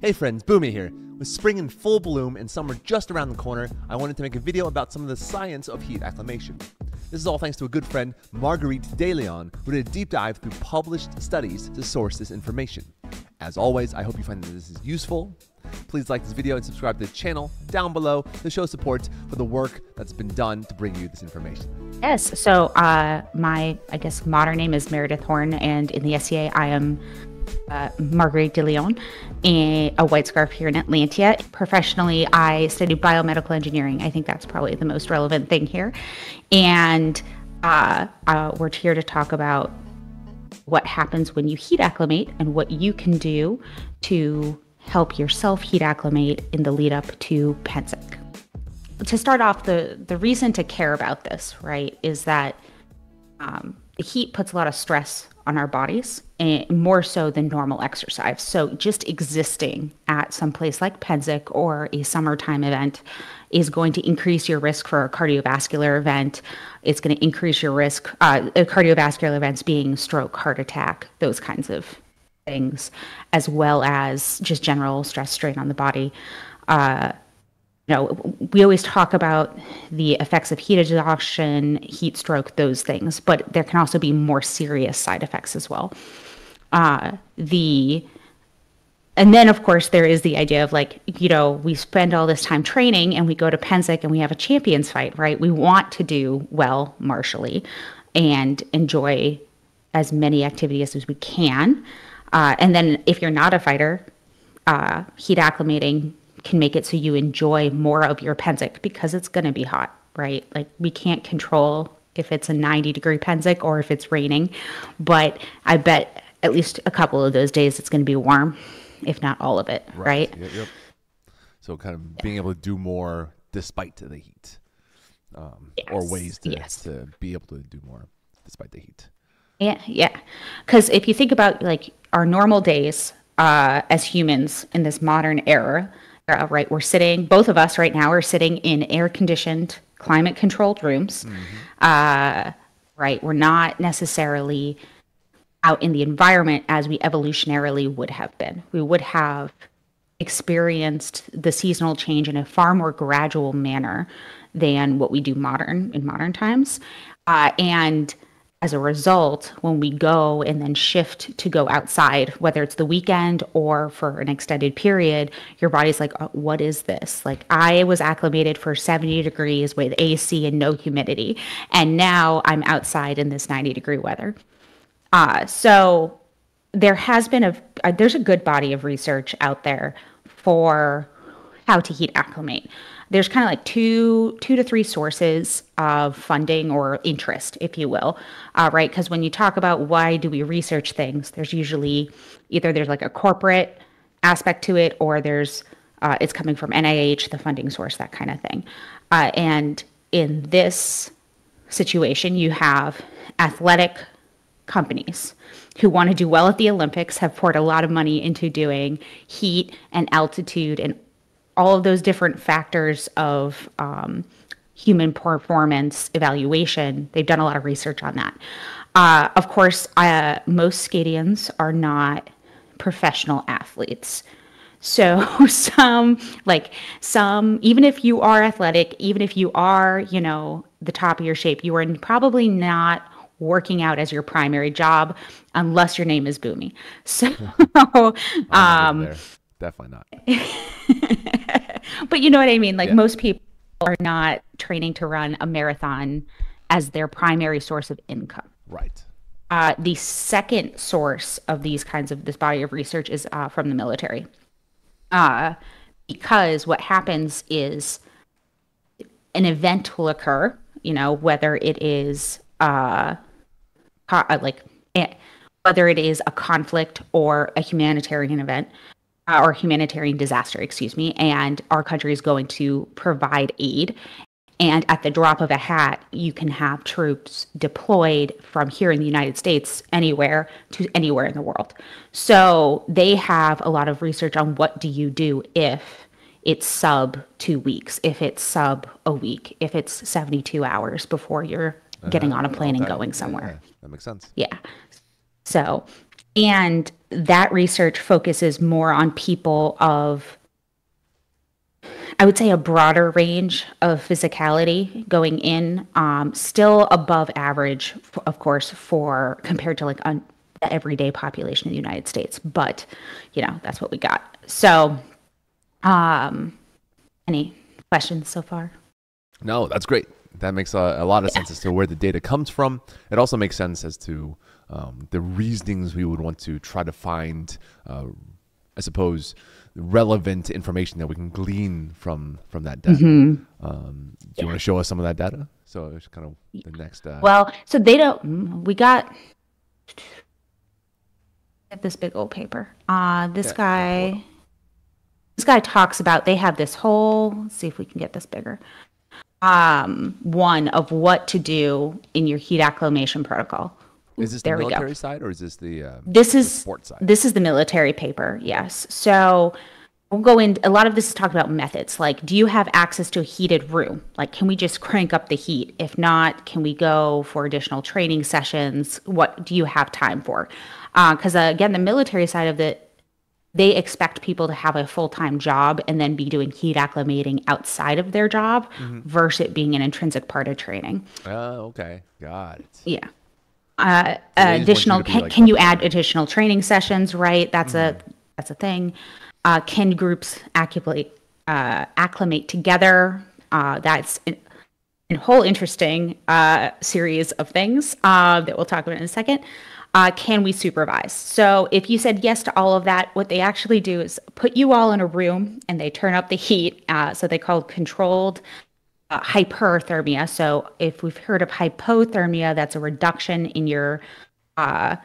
Hey friends, Bumi here. With spring in full bloom and summer just around the corner, I wanted to make a video about some of the science of heat acclimation. This is all thanks to a good friend, Marguerite DeLeon, who did a deep dive through published studies to source this information. As always, I hope you find that this is useful. Please like this video and subscribe to the channel down below to show support for the work that's been done to bring you this information. Yes. So, uh, my, I guess, modern name is Meredith Horn, and in the SCA, I am uh, Marguerite de Leon, a, a white scarf here in Atlantia. Professionally, I studied biomedical engineering. I think that's probably the most relevant thing here. And uh, uh, we're here to talk about what happens when you heat acclimate and what you can do to help yourself heat acclimate in the lead up to Pennsic. To start off, the, the reason to care about this, right, is that um, the heat puts a lot of stress on our bodies, more so than normal exercise. So, just existing at some place like Pennsic or a summertime event is going to increase your risk for a cardiovascular event. It's going to increase your risk, uh, cardiovascular events being stroke, heart attack, those kinds of things, as well as just general stress strain on the body. Uh, you know, we always talk about the effects of heat exhaustion, heat stroke, those things, but there can also be more serious side effects as well. Uh, the and then of course there is the idea of like you know we spend all this time training and we go to Pennsic and we have a champions fight, right? We want to do well martially and enjoy as many activities as we can. Uh, and then if you're not a fighter, uh, heat acclimating can make it so you enjoy more of your Pennsic because it's going to be hot, right? Like we can't control if it's a 90 degree Pennsic or if it's raining, but I bet at least a couple of those days it's going to be warm, if not all of it, right? right? Yep, yep. So kind of being able to do more despite the heat, um, yes. or ways to, yes. to be able to do more despite the heat. Yeah, yeah. Because if you think about like our normal days uh, as humans in this modern era, uh, right? We're sitting, both of us right now are sitting in air conditioned, climate controlled rooms. Mm-hmm. Uh, right? We're not necessarily out in the environment as we evolutionarily would have been. We would have experienced the seasonal change in a far more gradual manner than what we do modern in modern times. Uh, and as a result, when we go and then shift to go outside, whether it's the weekend or for an extended period, your body's like, oh, what is this? Like, I was acclimated for 70 degrees with AC and no humidity. And now I'm outside in this 90 degree weather. Uh, so there has been a, a there's a good body of research out there for how to heat acclimate. There's kind of like two two to three sources of funding or interest if you will uh, right? Because when you talk about why do we research things there's usually either there's like a corporate aspect to it or there's uh, it's coming from NIH the funding source that kind of thing. Uh, and in this situation you have athletic companies who want to do well at the olympics have poured a lot of money into doing heat and altitude and all of those different factors of um, human performance evaluation. They've done a lot of research on that. Uh, of course, uh, most Scadians are not professional athletes. So some like some even if you are athletic, even if you are, you know, the top of your shape, you are probably not working out as your primary job unless your name is Bumi. So um definitely not. but you know what I mean? Like yeah. most people are not training to run a marathon as their primary source of income. Right. Uh, the second source of these kinds of this body of research is uh, from the military. Uh, because what happens is an event will occur, you know, whether it is uh, uh like eh, whether it is a conflict or a humanitarian event, uh, or humanitarian disaster, excuse me, and our country is going to provide aid. And at the drop of a hat, you can have troops deployed from here in the United States anywhere to anywhere in the world. So they have a lot of research on what do you do if it's sub two weeks, if it's sub a week, if it's 72 hours before you're uh-huh. getting on a plane and going somewhere. Yeah, that makes sense. Yeah. So And that research focuses more on people of, I would say, a broader range of physicality going in, um, still above average, of course, for compared to like un, the everyday population in the United States. But, you know, that's what we got. So, um, any questions so far? No, that's great. That makes a, a lot of sense as to where the data comes from. It also makes sense as to um, the reasonings we would want to try to find, uh, I suppose, relevant information that we can glean from from that data. Mm-hmm. Um, do you want to show us some of that data? So it's kind of the next. Uh, Well, so they don't. mm, We got this big old paper. Uh, this Yeah, guy. This guy talks about they have this whole. Let's see if we can get this bigger. Um, one of what to do in your heat acclimation protocol. is this there the military side or is this the? Um, This is sports side. This is the military paper, yes. So we'll go in. A lot of this is talking about methods. Like, do you have access to a heated room? Like, can we just crank up the heat? If not, can we go for additional training sessions? What do you have time for? Because uh, again, the military side of it, they expect people to have a full time job and then be doing heat acclimating outside of their job versus it being an intrinsic part of training. Oh, okay, got it. Yeah. Uh, So additional can, like, can you add additional training sessions right? That's a that's a thing. Uh, can groups acclimate uh, acclimate together. Uh, that's a, a whole interesting uh, series of things uh, that we'll talk about in a second uh, can we supervise so if you said yes to all of that what they actually do is put you all in a room and they turn up the heat uh, so they call it controlled uh, hyperthermia. So if we've heard of hypothermia, that's a reduction in your uh,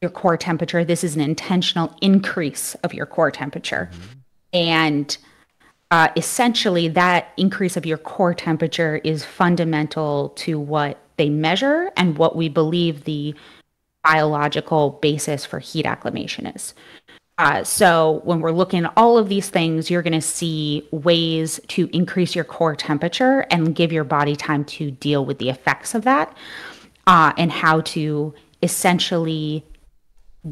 your core temperature. This is an intentional increase of your core temperature, and uh, essentially that increase of your core temperature is fundamental to what they measure and what we believe the biological basis for heat acclimation is. Uh, so when we're looking at all of these things, you're going to see ways to increase your core temperature and give your body time to deal with the effects of that, uh, and how to essentially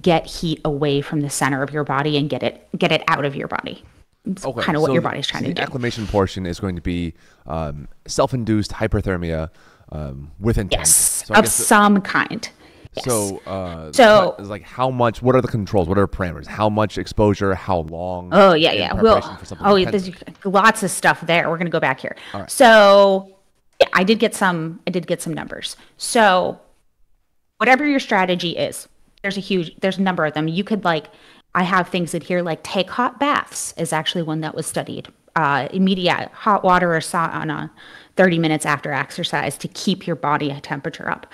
get heat away from the center of your body and get it get it out of your body. It's Okay, kind of what so your body's trying the to do. The acclimation portion is going to be um, self-induced hyperthermia um, with intent. Yes, So of the- some kind. Yes. So, uh, So- but, like, how much? What are the controls? What are the parameters? How much exposure? How long? Oh yeah, yeah. Well, oh, there's lots of stuff there. We're gonna go back here. right. So, yeah, I did get some. I did get some numbers. So, whatever your strategy is, there's a huge. There's a number of them. You could like. I have things in here like take hot baths is actually one that was studied. Uh, immediate hot water or sauna, 30 minutes after exercise to keep your body temperature up.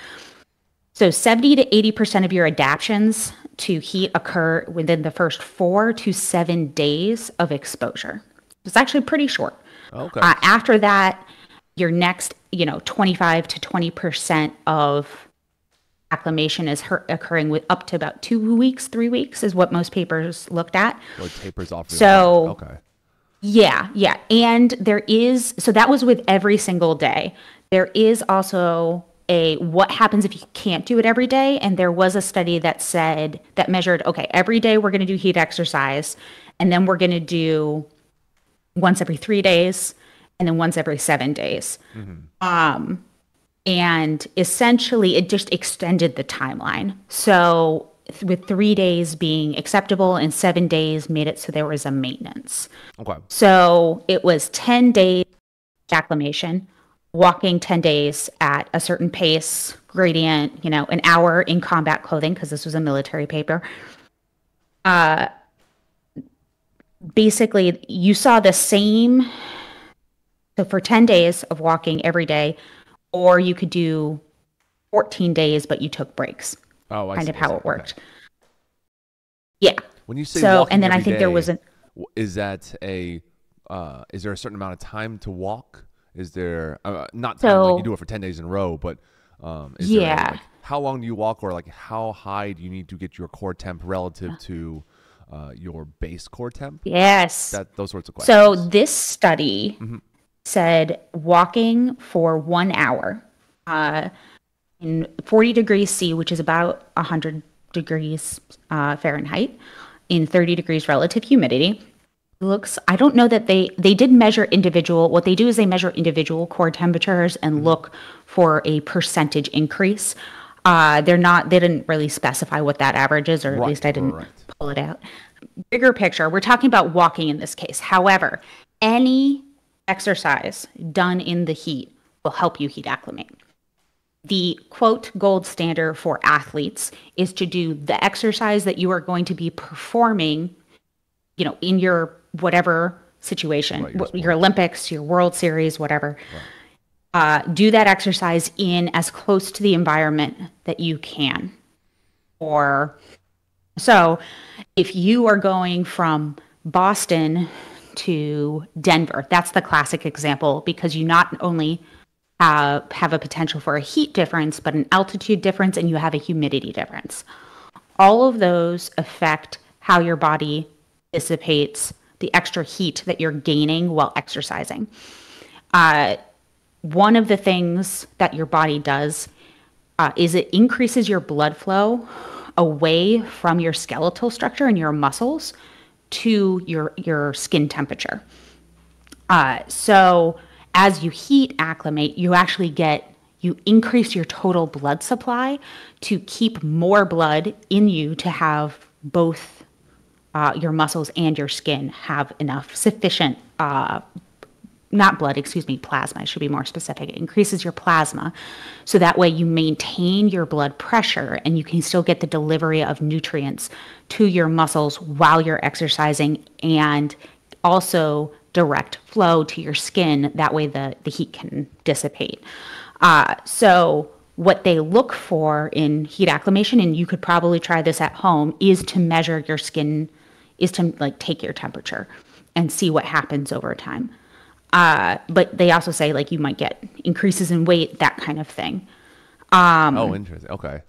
So 70 to 80% of your adaptions to heat occur within the first four to seven days of exposure. It's actually pretty short. Okay. Uh, after that, your next, you know, 25 to 20% of acclimation is her- occurring with up to about two weeks, three weeks is what most papers looked at. Or it tapers off. So- okay. Yeah, yeah. And there is, so that was with every single day. There is also a what happens if you can't do it every day. And there was a study that said, that measured, okay, every day we're going to do heat exercise, and then we're going to do once every three days, and then once every seven days. Um, and essentially, it just extended the timeline. So, th- with three days being acceptable and seven days made it so there was a maintenance. Okay. So it was 10 days acclimation, walking 10 days at a certain pace, gradient, you know, an hour in combat clothing, because this was a military paper. Uh, basically, you saw the same. So for 10 days of walking every day, or you could do 14 days, but you took breaks, Oh, I kind see, of how it Okay. worked. Yeah. When you say So, and then I think there was an, is that a uh, is there a certain amount of time to walk? Is there uh, not time like you do it for ten days in a row, but um, is there Yeah. like, how long do you walk, or like how high do you need to get your core temp relative to uh, your base core temp? yes. That those sorts of questions. So this study Mm-hmm. said walking for one hour uh, in 40 degrees C, which is about 100 degrees uh, Fahrenheit in 30 degrees relative humidity. Looks, I don't know that they they did measure individual. What they do is they measure individual core temperatures and look for a percentage increase. Uh, they're not. They didn't really specify what that average is, or at Right, least I didn't right. pull it out. Bigger picture, we're talking about walking in this case. However, any exercise done in the heat will help you heat acclimate. The quote gold standard for athletes is to do the exercise that you are going to be performing, you know, in your whatever situation, Right, your your, your Olympics, your World Series, whatever. Uh, do that exercise in as close to the environment that you can. Or so if you are going from Boston to Denver, that's the classic example because you not only have, have a potential for a heat difference, but an altitude difference and you have a humidity difference. All of those affect how your body dissipates the extra heat that you're gaining while exercising. Uh, one of the things that your body does uh, is it increases your blood flow away from your skeletal structure and your muscles to your your skin temperature. Uh, so as you heat acclimate, you actually get you increase your total blood supply to keep more blood in you to have both uh, your muscles and your skin have enough sufficient uh, not blood, excuse me, plasma. I should be more specific. It increases your plasma. So that way you maintain your blood pressure and you can still get the delivery of nutrients to your muscles while you're exercising and also direct flow to your skin. That way the, the heat can dissipate. Uh, so what they look for in heat acclimation, and you could probably try this at home, is to measure your skin, is to like take your temperature and see what happens over time. Uh, but they also say like you might get increases in weight, that kind of thing. oh, interesting. Okay.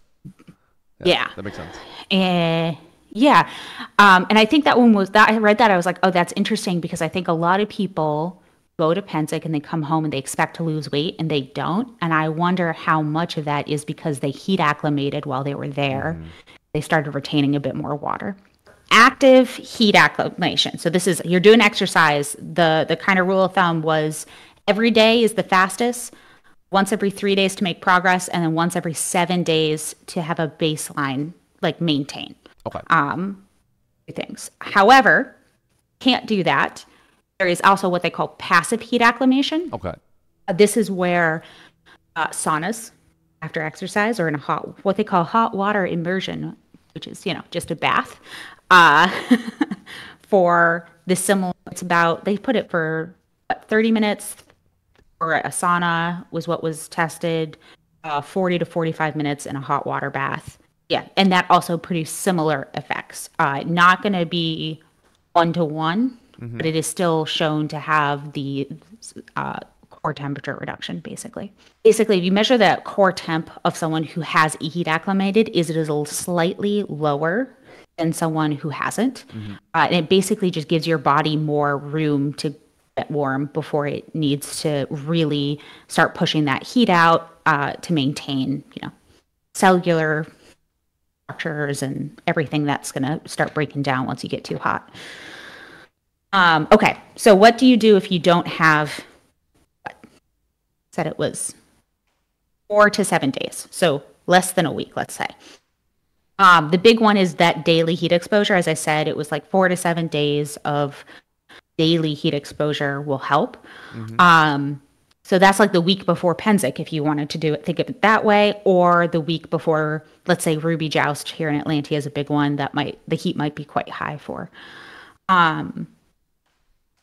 Yeah. That makes sense. Eh, yeah. Um, and I think that one was that I read that I was like, oh, that's interesting because I think a lot of people go to Pennsic and they come home and they expect to lose weight and they don't. And I wonder how much of that is because they heat acclimated while they were there. They started retaining a bit more water. Active heat acclimation. So this is you're doing exercise. The the kind of rule of thumb was every day is the fastest. Once every three days to make progress, and then once every seven days to have a baseline like maintain Okay. Um things. However, can't do that. There is also what they call passive heat acclimation. okay. Uh, This is where uh, saunas after exercise or in a hot, what they call hot water immersion, which is, you know, just a bath, uh, for the similar, it's about, they put it for what, 30 minutes or a sauna was what was tested, uh, 40 to 45 minutes in a hot water bath. Yeah, and that also produced similar effects. Uh, not going to be one to one, but it is still shown to have the uh, core temperature reduction, basically. Basically, if you measure the core temp of someone who has heat acclimated, is it is a slightly lower than someone who hasn't. Uh, and it basically just gives your body more room to get warm before it needs to really start pushing that heat out uh, to maintain, you know, cellular structures and everything that's going to start breaking down once you get too hot. Um, okay, so what do you do if you don't have? Said it was four to seven days, so less than a week, let's say. Um, the big one is that daily heat exposure. As I said, it was like four to seven days of daily heat exposure will help. Um, so that's like the week before Pennsic, if you wanted to do it, think of it that way, or the week before, let's say Ruby Joust here in Atlantia is a big one that might the heat might be quite high for, um,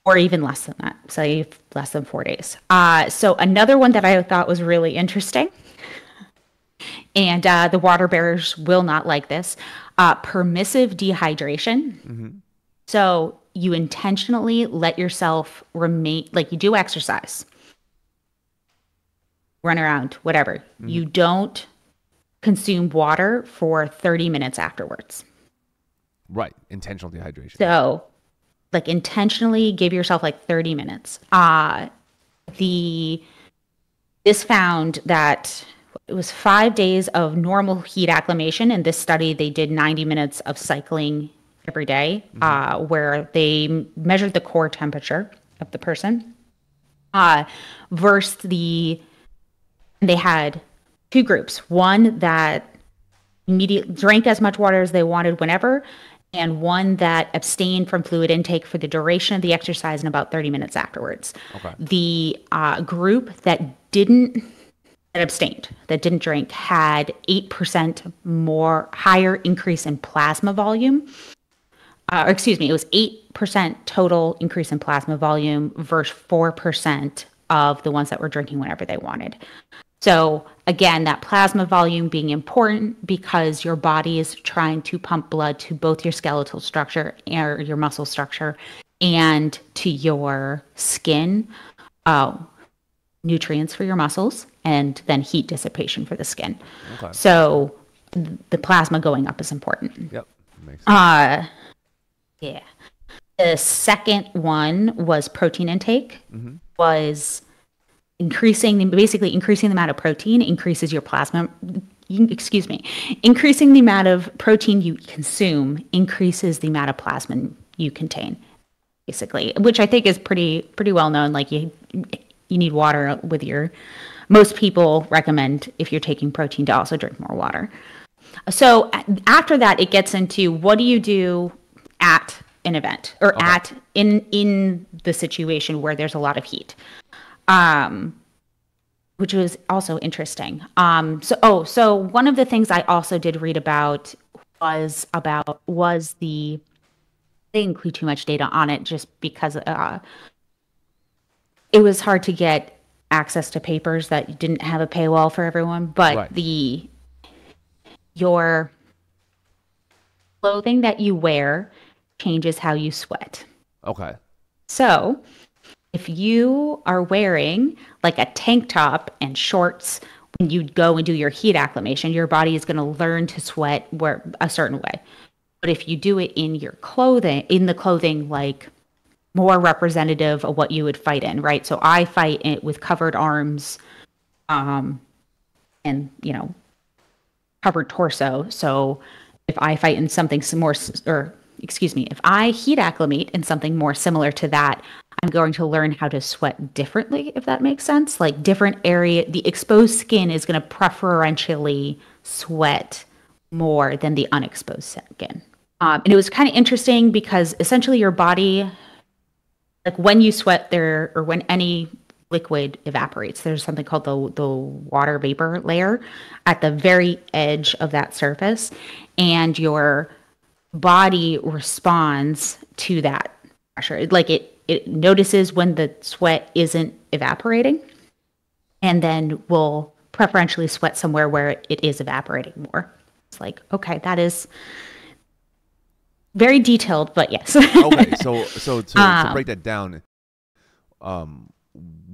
or even less than that, say less than four days. Uh, so another one that I thought was really interesting, and uh, the water bearers will not like this, uh, permissive dehydration. So you intentionally let yourself remain like you do exercise run around, whatever. You don't consume water for 30 minutes afterwards. Right. Intentional dehydration. So, like intentionally give yourself like 30 minutes. Uh the this found that it was five days of normal heat acclimation. In this study, they did 90 minutes of cycling every day, uh, where they measured the core temperature of the person uh, versus the they had two groups one that immediately drank as much water as they wanted whenever and one that abstained from fluid intake for the duration of the exercise and about 30 minutes afterwards Okay. the uh, group that didn't that abstained that didn't drink had 8% more higher increase in plasma volume uh, or excuse me, it was 8% total increase in plasma volume versus 4% of the ones that were drinking whenever they wanted. So, again, that plasma volume being important because your body is trying to pump blood to both your skeletal structure or your muscle structure and to your skin, uh, nutrients for your muscles, and then heat dissipation for the skin. Okay. So, th- the plasma going up is important. Yep. Makes sense. Uh, yeah. The second one was protein intake. Was increasing the basically increasing the amount of protein increases your plasma. Excuse me, increasing the amount of protein you consume increases the amount of plasma you contain. Basically, which I think is pretty pretty well known. Like you you need water with your. Most people recommend if you're taking protein to also drink more water. So after that, it gets into what do you do at an event or at in in the situation where there's a lot of heat, um, which was also interesting. Um, so oh, so one of the things I also did read about was about was the they include too much data on it just because uh, it was hard to get access to papers that didn't have a paywall for everyone, but Right. the your clothing that you wear changes how you sweat. Okay. So, if you are wearing like a tank top and shorts when you go and do your heat acclimation, your body is going to learn to sweat where a certain way. But if you do it in your clothing, in the clothing like more representative of what you would fight in, right? So I fight it with covered arms um and, you know, covered torso. So if I fight in something some more, or excuse me, if I heat acclimate in something more similar to that, I'm going to learn how to sweat differently, if that makes sense. Like different area, the exposed skin is going to preferentially sweat more than the unexposed skin. Um, and it was kind of interesting because essentially your body like when you sweat there or when any liquid evaporates there's something called the the water vapor layer at the very edge of that surface and your body responds to that pressure like it it notices when the sweat isn't evaporating and then will preferentially sweat somewhere where it is evaporating more it's like okay that is very detailed but yes Okay. So so to, to Um, break that down, um,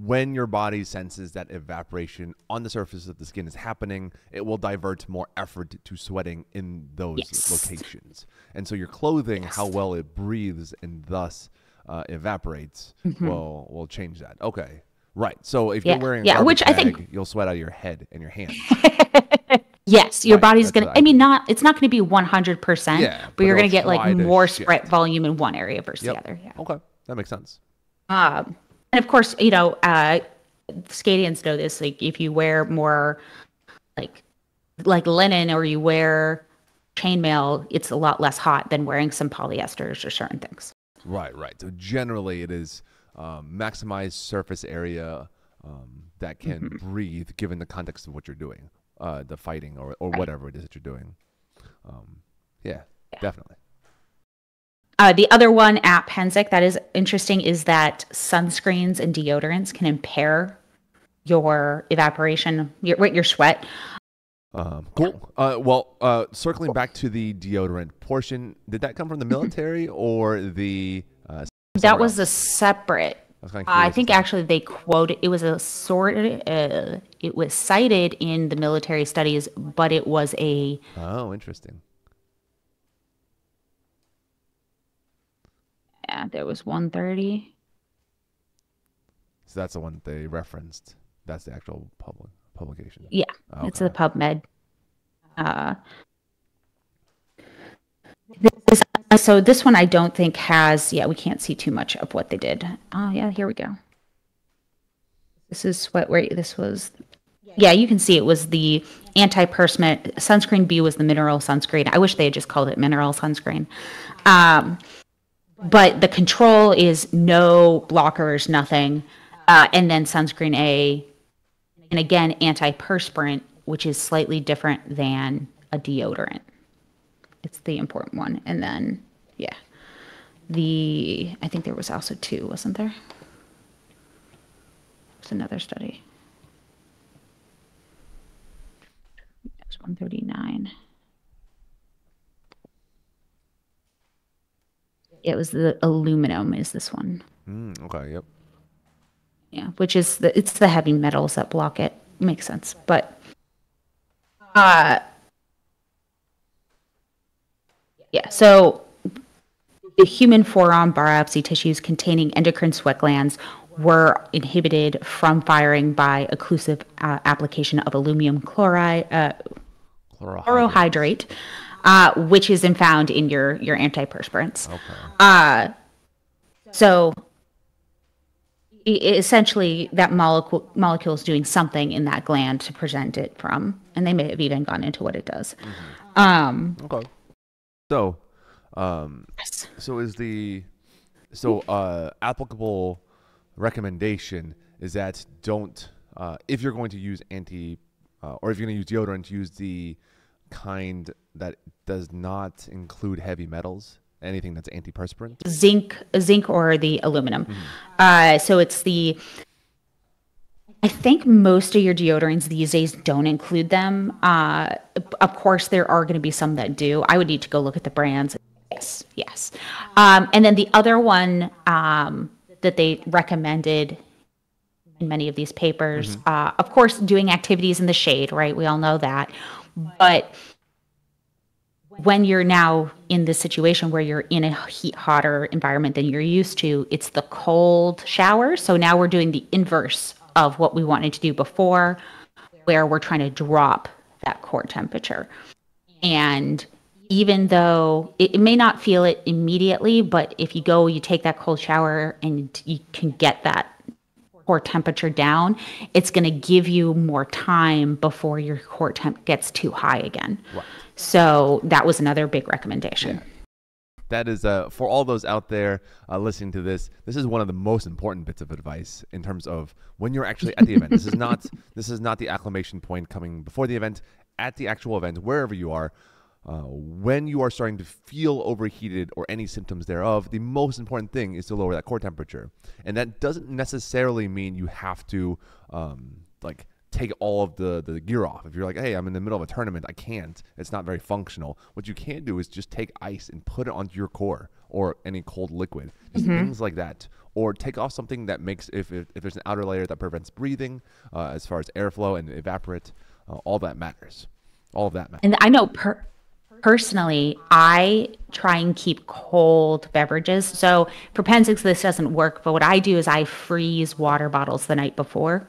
when your body senses that evaporation on the surface of the skin is happening, it will divert more effort to sweating in those Yes. locations. And so your clothing, how well it breathes and thus uh, evaporates, will will change that. Okay. Right. So if Mm-hmm. Yeah, you're wearing yeah, which I think- you'll sweat out of your head and your hands. Yes, your Right, body's that's gonna. I mean, not it's not going to be one hundred percent. Yeah, but, you're going to get like more sweat volume in one area versus Yep. the other. Yeah. Okay. That makes sense. Um, and of course, you know, uh, Scadians know this. Like, if you wear more, like, like linen, or you wear chainmail, it's a lot less hot than wearing some polyesters or certain things. Right, right. So generally, it is um, maximize surface area um, that can Mm-hmm. breathe, given the context of what you're doing, uh, the fighting or, or whatever it is that you're doing. Um, yeah, definitely. Uh, the other one at Pennsic that is interesting is that sunscreens and deodorants can impair your evaporation, your your sweat. Um, cool. Uh, well, uh, circling back to the deodorant portion, did that come from the military or the? Uh, That was else? a separate. I, kinda I think actually they quoted it was a sort. Uh, it was cited in the military studies, but it was a Oh, interesting. yeah, there was 130. So that's the one that they referenced. That's the actual public publication. Yeah, It's the PubMed. Uh, this, so this one I don't think has. Yeah, we can't see too much of what they did. Oh yeah, here we go. This is what where this was. Yeah, you can see it was the antiperspirant sunscreen B was the mineral sunscreen. I wish they had just called it mineral sunscreen. Um, but the control is no blockers, nothing, uh, and then sunscreen A, and again antiperspirant, which is slightly different than a deodorant. It's the important one, and then yeah, the I think there was also two, wasn't there? It's another study. It's 139. It was the aluminum is this one. Mm, okay. Yep. Yeah, which is the it's the heavy metals that block it. Makes sense. But uh yeah, so the human forearm biopsy tissues containing endocrine sweat glands were inhibited from firing by occlusive uh, application of aluminum chloride uh, chlorohydrate, uh, which is in found in your your antiperspirants. Okay. Uh, so essentially, that molecule molecule is doing something in that gland to present it from, and they may have even gone into what it does. Um, Okay. So, um, yes. so is the so uh, applicable recommendation is that don't uh, if you're going to use anti uh, or if you're going to use deodorant, use the kind that does not include heavy metals, anything that's antiperspirant. zinc, zinc or the aluminum. Uh, so it's the. I think most of your deodorants these days don't include them. Uh, of course, there are going to be some that do. I would need to go look at the brands. Yes, yes. Um, and then the other one um, that they recommended in many of these papers, uh, of course, doing activities in the shade, right? We all know that. But when you're now in this situation where you're in a heat hotter environment than you're used to, it's the cold shower. So now we're doing the inverse of what we wanted to do before, where we're trying to drop that core temperature. And even though it, it may not feel it immediately, but if you go, you take that cold shower and you can get that core temperature down, it's going to give you more time before your core temp gets too high again. So that was another big recommendation. That is uh, for all those out there uh, listening to this. This is one of the most important bits of advice in terms of when you're actually at the event. This is not this is not the acclimation point coming before the event. At the actual event, wherever you are, uh, when you are starting to feel overheated or any symptoms thereof, the most important thing is to lower that core temperature, and that doesn't necessarily mean you have to um, like take all of the, the gear off. If you're like, hey, I'm in the middle of a tournament, I can't. It's not very functional. What you can do is just take ice and put it onto your core or any cold liquid, just things like that. Or take off something that makes if, if, if there's an outer layer that prevents breathing, uh, as far as airflow and evaporate, uh, all that matters. All of that matters. And I know per- personally, I try and keep cold beverages. So for Pennsics, this doesn't work, but what I do is I freeze water bottles the night before.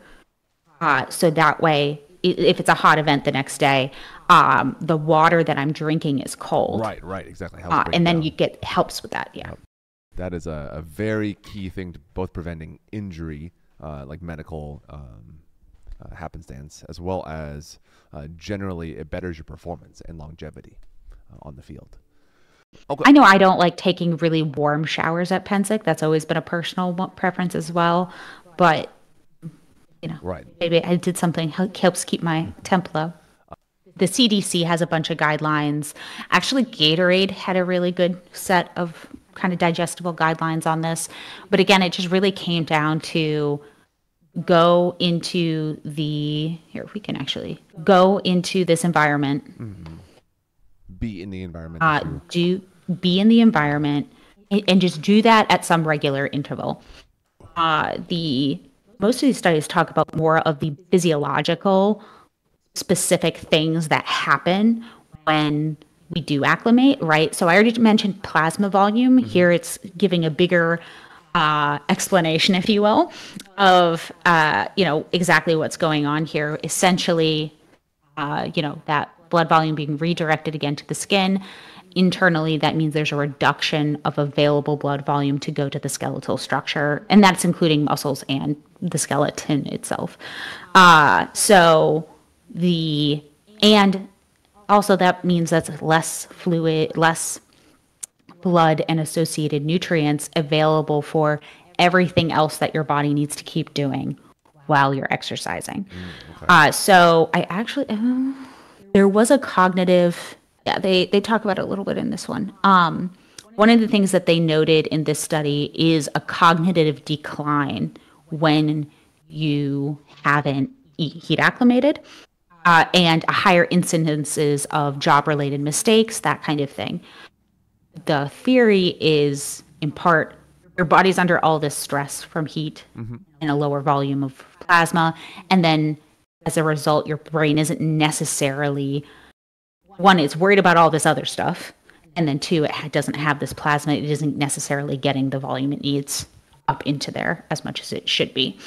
Uh, so that way, if it's a hot event the next day, um, the water that I'm drinking is cold. Right, right, exactly. Uh, and then down. you get helps with that. Yeah. that is a, a very key thing to both preventing injury, uh, like medical um, uh, happenstance, as well as uh, generally it betters your performance and longevity uh, on the field. I know I don't like taking really warm showers at Pennsic. That's always been a personal preference as well. But, you know, Right. maybe I did something helps keep my temp low. The CDC has a bunch of guidelines. Actually, Gatorade had a really good set of kind of digestible guidelines on this. But again, it just really came down to go into the here we can actually go into this environment Be in the environment. uh, do be in the environment and, and just do that at some regular interval. Uh, the most of these studies talk about more of the physiological specific things that happen when we do acclimate, right? So I already mentioned plasma volume. Here it's giving a bigger uh, explanation, if you will, of uh, you know exactly what's going on here. Essentially, uh, you know, that blood volume being redirected again to the skin. Internally, that means there's a reduction of available blood volume to go to the skeletal structure, and that's including muscles and the skeleton itself. Uh, so the and also that means that's less fluid, less blood and associated nutrients available for everything else that your body needs to keep doing while you're exercising. Mm, okay. uh, so I actually, uh, there was a cognitive, yeah, they, they talk about it a little bit in this one. Um, one of the things that they noted in this study is a cognitive decline when you haven't heat acclimated uh, and a higher incidences of job related mistakes, that kind of thing. The theory is in part your body's under all this stress from heat mm-hmm. and a lower volume of plasma. And then as a result, your brain isn't necessarily one, it's worried about all this other stuff. And then two, it doesn't have this plasma. It isn't necessarily getting the volume it needs up into there as much as it should be.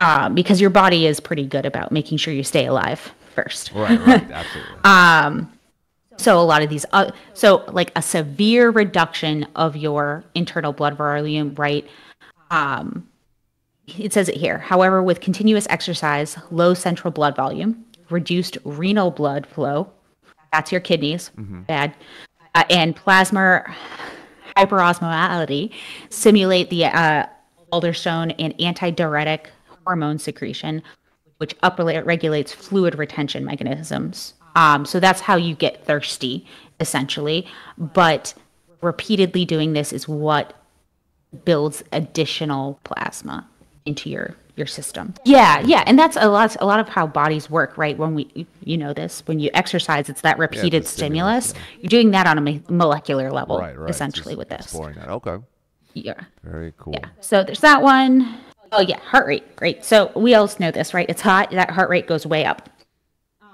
Uh, because your body is pretty good about making sure you stay alive first. Right, right, absolutely. um, so a lot of these, uh, so like a severe reduction of your internal blood volume, right? Um, it says it here. However, with continuous exercise, low central blood volume, reduced renal blood flow, that's your kidneys, mm-hmm. bad, uh, and plasma hyperosmolality simulate the uh, aldosterone and antidiuretic hormone secretion, which upregulates fluid retention mechanisms. Um, so that's how you get thirsty, essentially. But repeatedly doing this is what builds additional plasma into your your system. Yeah, yeah, and that's a lot a lot of how bodies work, right? When we you know this, when you exercise, it's that repeated yeah, stimulus. stimulus yeah. You're doing that on a molecular level, right, right. essentially Just with this. Exploring that, okay. Yeah. Very cool. Yeah. So there's that one. Oh yeah, heart rate. Great. So we all know this, right? It's hot. That heart rate goes way up.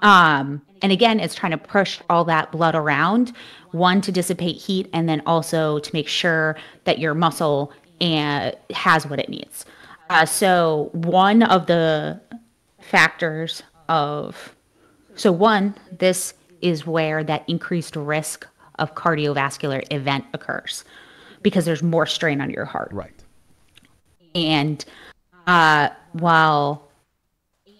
Um, and again, it's trying to push all that blood around, one to dissipate heat, and then also to make sure that your muscle and uh, has what it needs. Uh, so one of the factors of so one, this is where that increased risk of cardiovascular event occurs because there's more strain on your heart. Right. And uh, while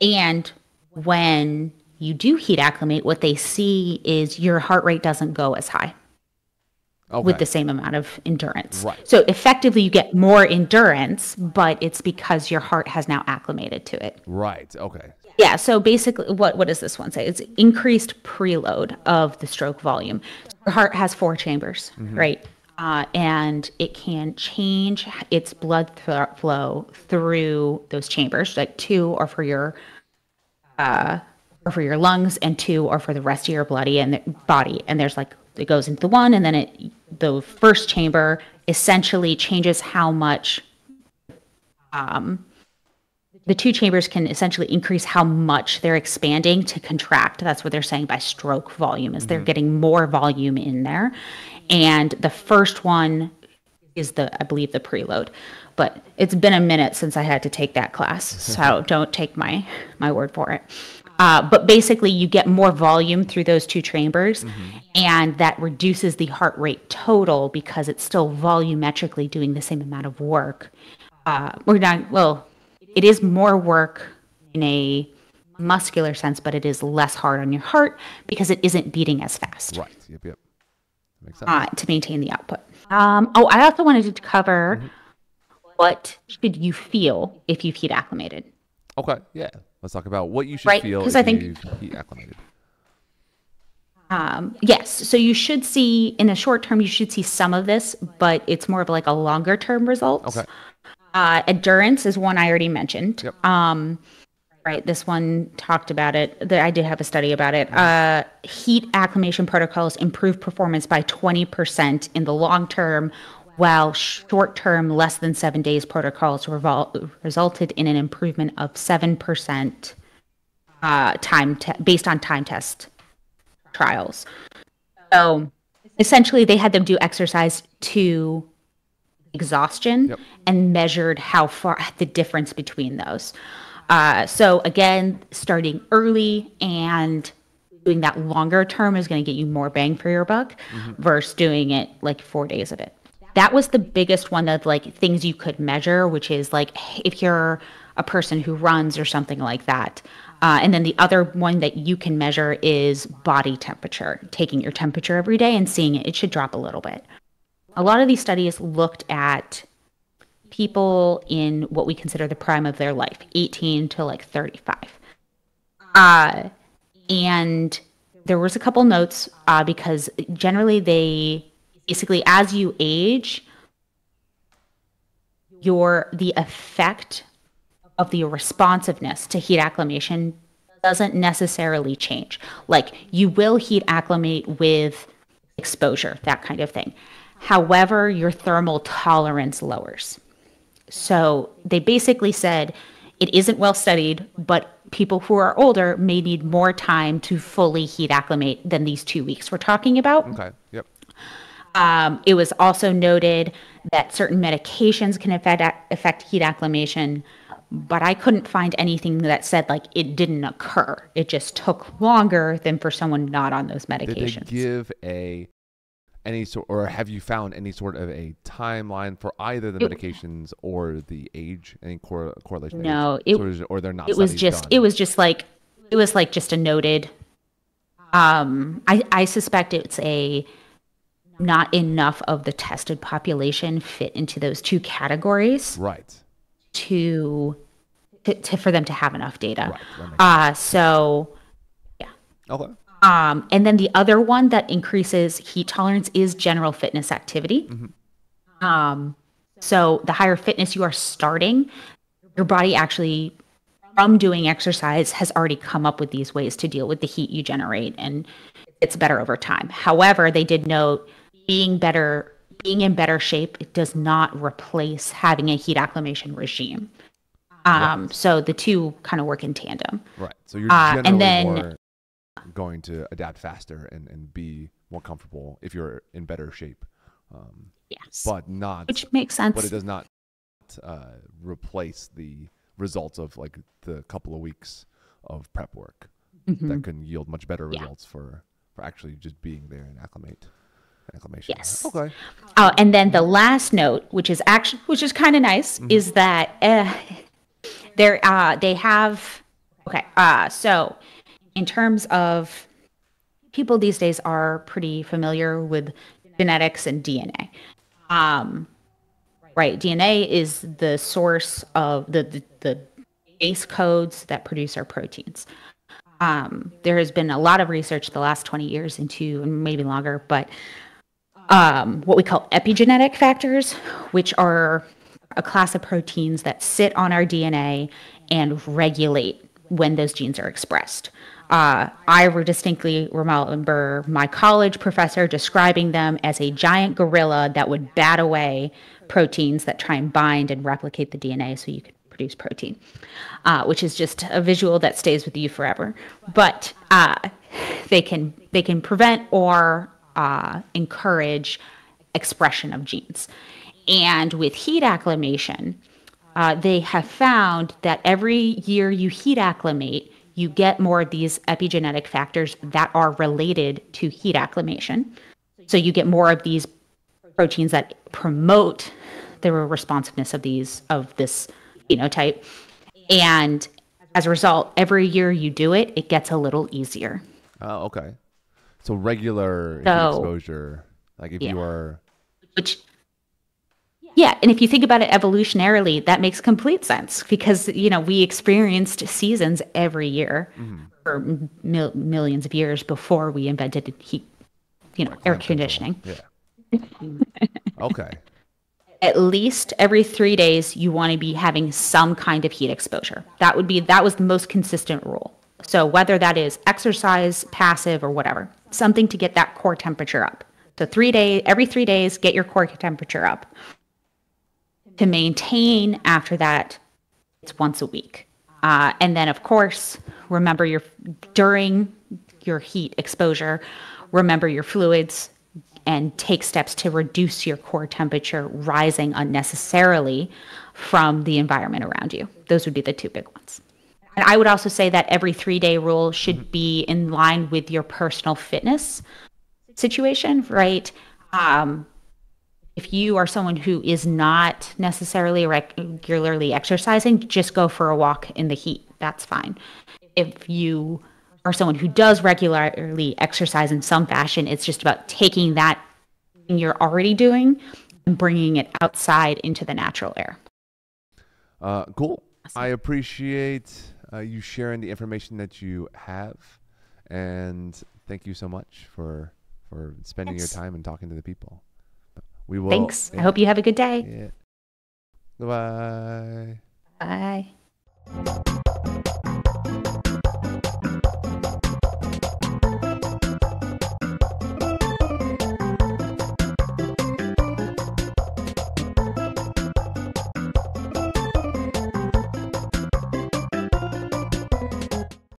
and when you do heat acclimate, what they see is your heart rate doesn't go as high okay. with the same amount of endurance. Right. So effectively, you get more endurance, but it's because your heart has now acclimated to it. Right. Okay. Yeah. So basically, what what does this one say? It's increased preload of the stroke volume. Your heart has four chambers, mm-hmm. right? Uh, and it can change its blood th- flow through those chambers. Like two are for your uh, or for your lungs, and two are for the rest of your bloody and body. And there's like it goes into the one, and then it the first chamber essentially changes how much. Um, the two chambers can essentially increase how much they're expanding to contract. That's what they're saying by stroke volume is mm-hmm. they're getting more volume in there. And the first one is the I believe the preload. But it's been a minute since I had to take that class. So don't take my my word for it. Uh, but basically, you get more volume through those two chambers, mm-hmm. and that reduces the heart rate total because it's still volumetrically doing the same amount of work. Uh, we're not, well, it is more work in a muscular sense, but it is less hard on your heart because it isn't beating as fast. Right. Yep. Yep. Makes sense. Uh, to maintain the output. Um, oh, I also wanted to cover mm-hmm. what should you feel if you've heat acclimated. Okay. Yeah. Let's talk about what you should right? feel because I think heat acclimated. Um, yes, so you should see in the short term, you should see some of this, but it's more of like a longer term result. Okay. Uh, endurance is one I already mentioned. Yep. Um, right, this one talked about it. I did have a study about it. Uh, heat acclimation protocols improve performance by 20% in the long term while short term, less than seven days protocols revol- resulted in an improvement of 7% uh, time te- based on time test trials. So essentially, they had them do exercise to exhaustion yep. and measured how far the difference between those. Uh, so again, starting early and doing that longer term is going to get you more bang for your buck versus doing it like four days of it. That was the biggest one of like things you could measure, which is like if you're a person who runs or something like that. Uh, and then the other one that you can measure is body temperature, taking your temperature every day and seeing it, it should drop a little bit. A lot of these studies looked at people in what we consider the prime of their life, 18 to like 35. Uh, and there was a couple notes uh, because generally they basically as you age, your the effect of the responsiveness to heat acclimation doesn't necessarily change. Like you will heat acclimate with exposure, that kind of thing. However, your thermal tolerance lowers. So they basically said it isn't well studied, but people who are older may need more time to fully heat acclimate than these two weeks we're talking about. Okay. Yep. Um, it was also noted that certain medications can affect, affect heat acclimation, but I couldn't find anything that said like it didn't occur. It just took longer than for someone not on those medications. Did they give a any sort, or have you found any sort of a timeline for either the It- medications or the age? Any cor- correlation? No, it- So or they're not. it was just done? it was just like it was like just a noted um i i suspect it's a not enough of the tested population fit into those two categories right. to to, for them to have enough data Right. uh so yeah. Okay. um and then the other one that increases heat tolerance is general fitness activity um so the higher fitness you are starting your body actually from doing exercise has already come up with these ways to deal with the heat you generate and it's better over time however they did note being better being in better shape it does not replace having a heat acclimation regime um, so the two kind of work in tandem Right. So you're Uh, and then- going to adapt faster and, and be more comfortable if you're in better shape. Um, yes but not. which makes sense but it does not uh, replace the results of like the couple of weeks of prep work Mhm. that can yield much better Yeah. results for for actually just being there and acclimate Yes. Okay. Oh, and then the last note, which is actually which is kind of nice, is that uh, there uh, they have okay. Uh, so in terms of people these days are pretty familiar with genetics and DNA. Um, right, DNA is the source of the the, the base codes that produce our proteins. Um, there has been a lot of research the last 20 years into, and maybe longer, but um, what we call epigenetic factors, which are a class of proteins that sit on our DNA and regulate when those genes are expressed. Uh, I distinctly remember my college professor describing them as a giant gorilla that would bat away proteins that try and bind and replicate the DNA so you could produce protein, uh, which is just a visual that stays with you forever. But uh, they can they can prevent or uh, encourage expression of genes. And with heat acclimation, uh, they have found that every year you heat acclimate, you get more of these epigenetic factors that are related to heat acclimation. So you get more of these proteins that promote the responsiveness of these of this phenotype. And as a result, every year you do it, it gets a little easier. Oh, okay. So regular So- exposure, like if you are which yeah and if you think about it evolutionarily that makes complete sense because you know we experienced seasons every year mm-hmm. for mil- millions of years before we invented heat you know air conditioning. Yeah. okay. at least every three days you want to be having some kind of heat exposure. That would be that was the most consistent rule so whether that is exercise passive or whatever something to get that core temperature up. So three days every three days get your core temperature up to maintain after that it's once a week. Uh, and then of course remember your during your heat exposure remember your fluids and take steps to reduce your core temperature rising unnecessarily from the environment around you. Those would be the two big ones And I would also say that every three day rule should be in line with your personal fitness situation, right? Um, if you are someone who is not necessarily regularly exercising, just go for a walk in the heat. That's fine. If you are someone who does regularly exercise in some fashion, it's just about taking that you're already doing and bringing it outside into the natural air. Uh, cool. Awesome. I appreciate uh, you sharing the information that you have, and thank you so much for for spending your time and talking to the people. We will. Thanks. Yeah. I hope you have a good day. Yeah. Bye. Bye.